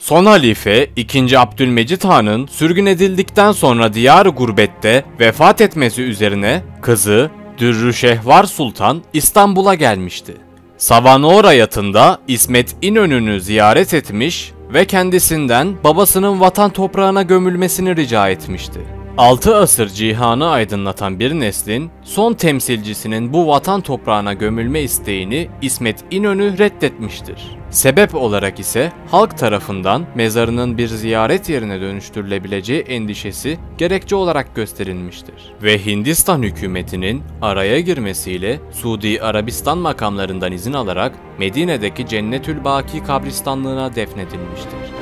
Son halife 2. Abdülmecit Han'ın sürgün edildikten sonra diyar gurbette vefat etmesi üzerine kızı Dürrü Şehvar Sultan İstanbul'a gelmişti. Savanora yatında İsmet İnönü'nü ziyaret etmiş ve kendisinden babasının vatan toprağına gömülmesini rica etmişti. 6 asır cihanı aydınlatan bir neslin son temsilcisinin bu vatan toprağına gömülme isteğini İsmet İnönü reddetmiştir. Sebep olarak ise halk tarafından mezarının bir ziyaret yerine dönüştürülebileceği endişesi gerekçe olarak gösterilmiştir. Ve Hindistan hükümetinin araya girmesiyle Suudi Arabistan makamlarından izin alarak Medine'deki Cennetül Baki kabristanlığına defnedilmiştir.